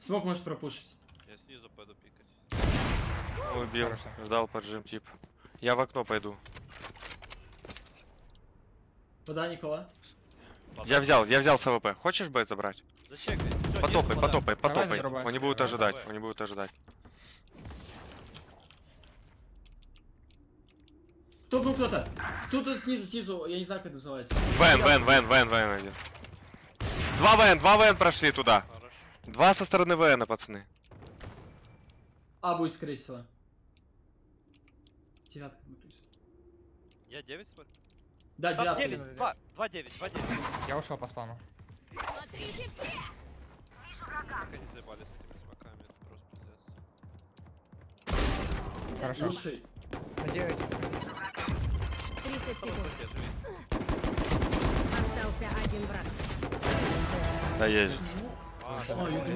Смог может пропушить. Я снизу пойду пикать. Убил. Хорошо. Ждал поджим тип. Я в окно пойду. Вода, Никола. Я взял, я взял с АВП. Хочешь Б забрать? Зачекай. Всё, Потопай, нету вода. потопай, потопай. зарубай. Он не будет Давай, ожидать, давай. он не будет ожидать. Кто был кто-то? Кто-то снизу, снизу, я не знаю, как это называется. Вен, Вен, Вен, Вен, Вен один. Два Вен, два Вен прошли туда. Хорошо. Два со стороны Вена, пацаны. А, будет, скорее всего. Девятка, накрылась. Я 9 смотрю. Да, Там девятка. 9, 2, 2, 9, 2, 9. Я ушел по спану. Смотрите все! Как они заебали с этими смоками, это просто пиздец. Хорошо. Лучший. 30 9. секунд. Остался один враг. Да есть. А, Ой,